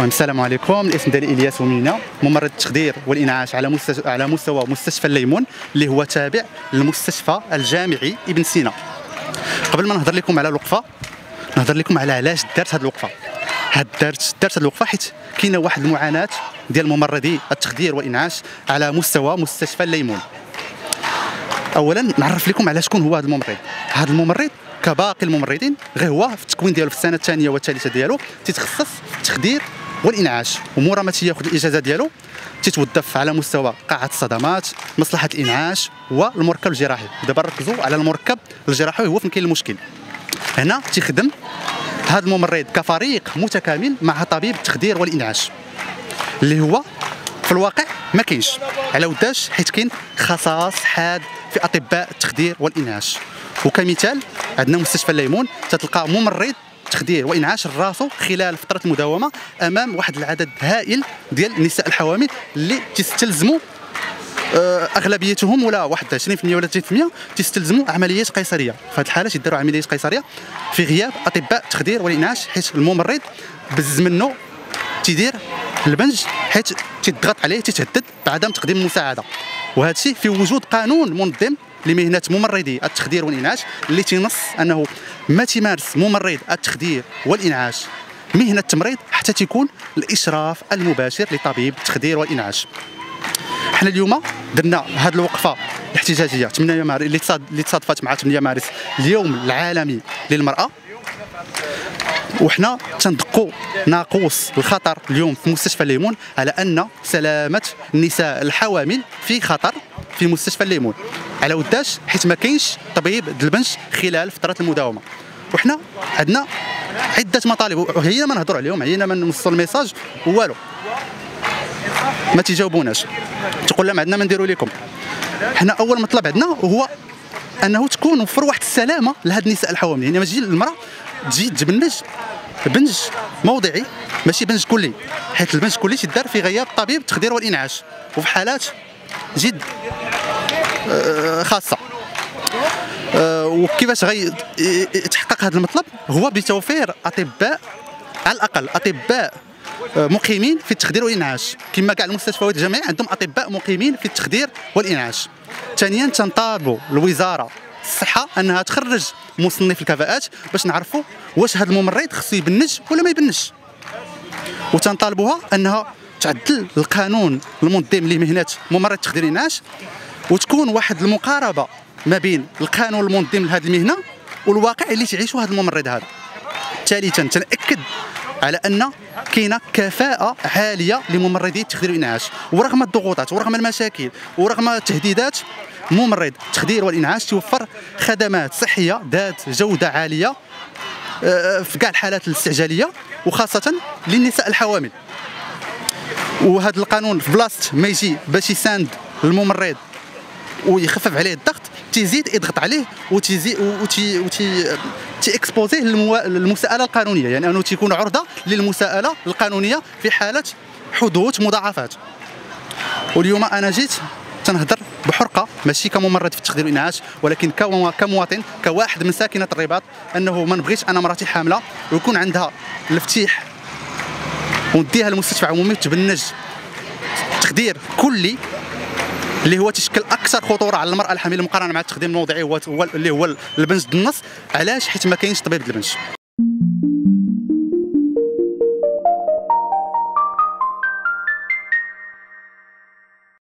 السلام عليكم. الإسم ديالي إلياس ومينا ممرض التخدير والإنعاش على مستشفى على مستوى مستشفى الليمون اللي هو تابع للمستشفى الجامعي ابن سينا. قبل ما نهضر لكم على الوقفة نهضر لكم على علاش دارت هذه الوقفة. هاد دارت دارت هذه الوقفة حيت كاينة واحد المعاناة ديال ممرضي التخدير والإنعاش على مستوى مستشفى الليمون. اولا نعرف لكم على شكون هو هذا الممرض. هذا الممرض كباقي الممرضين غير هو في التكوين ديالو في السنة الثانية والثالثة ديالو تيتخصص في التخدير والإنعاش. ومورا ما تياخذ الإجازة ديالو تيتوظف على مستوى قاعة الصدمات مصلحة الإنعاش والمركب الجراحي. دابا ركزوا على المركب الجراحي هو فين كاين المشكل. هنا تيخدم هذا الممرض كفريق متكامل مع طبيب التخدير والإنعاش. اللي هو في الواقع ما كاينش على وداش حيت كاين خصائص حاد في أطباء التخدير والإنعاش. وكمثال عندنا مستشفى الليمون تتلقى ممرض تخدير وإنعاش راسو خلال فترة المداومة أمام واحد العدد هائل ديال النساء الحوامل اللي تستلزموا آه، أغلبيتهم ولا واحد 20% ولا 30% تستلزموا عمليات قيصرية. في هذه الحالة تيديروا عمليات قيصرية في غياب أطباء التخدير والإنعاش حيت الممرض بز منه تيدير البنج حيت تيضغط عليه تيتهدد بعدم تقديم المساعدة. وهذا الشيء في وجود قانون منظم لمهنة ممرضي التخدير والإنعاش اللي تينص أنه ما تمارس ممرض التخدير والإنعاش مهنة التمريض حتى تكون الإشراف المباشر لطبيب التخدير والإنعاش. حنا اليوم درنا هذه الوقفة الاحتجاجية 8 مارس اللي تصادفت مع 8 مارس اليوم العالمي للمرأة. وحنا تندقوا ناقوس الخطر اليوم في مستشفى الليمون على أن سلامة النساء الحوامل في خطر في مستشفى الليمون على وداش حيت ما كاينش طبيب البنش خلال فتره المداومة. وحنا عندنا عدة مطالب وهي ما نهضروا عليهم هي ما نوصل الميساج والو. ما تيجاوبوناش تقول لهم عندنا ما نديروا لكم حنا أول مطلب عندنا هو أنه تكون وفر واحد السلامة لهاد النساء الحوامل. يعني ما تجي المرأة تجي تبنج بنج موضعي ماشي بنج كلي. حيت البنج الكلي تدار في غياب طبيب التخدير والإنعاش. وفي حالات جد آه، خاصة. آه، وكيفاش غي يتحقق هذا المطلب؟ هو بتوفير أطباء على الأقل أطباء آه، مقيمين في التخدير والإنعاش. كما كاع المستشفيات الجامعيه عندهم أطباء مقيمين في التخدير والإنعاش. ثانيا تنطالبوا الوزارة الصحة أنها تخرج مصنف الكفاءات باش نعرفوا واش هذا الممرض خصو يبنج ولا ما يبنش وتنطالبوها أنها تعدل القانون المنظم لمهنة ممرض تخدير الانعاش وتكون واحد المقاربة ما بين القانون المنظم لهذه المهنة والواقع اللي تعيشه هذا الممرض هذا. ثالثا تنأكد على أن كاينة كفاءة عالية لممرضي التخدير والانعاش ورغم الضغوطات ورغم المشاكل ورغم التهديدات ممرض التخدير والإنعاش توفر خدمات صحية ذات جودة عالية آه، في كاع الحالات الاستعجالية وخاصة للنساء الحوامل. وهذا القانون في بلاصة ما يجي باش يساند الممرض ويخفف عليه الضغط تيزيد يضغط عليه وتيزي وتي وتي تي اكسبوزيه للمساءله القانونية يعني أنه تيكون عرضة للمساءلة القانونية في حالة حدوث مضاعفات. واليوم أنا جيت تنهضر بحرقة ماشي كممرض في التخدير والانعاش ولكن كمواطن كواحد من ساكنة الرباط أنه ما نبغيش أنا مراتي حاملة ويكون عندها الفتيح ونديها للمستشفى عمومي وتبنج تخدير كلي اللي هو تشكل أكثر خطورة على المرأة الحاملة مقارنة مع التخدير الموضعي هو اللي هو البنج النص علاش؟ حيت ما كاينش طبيب البنج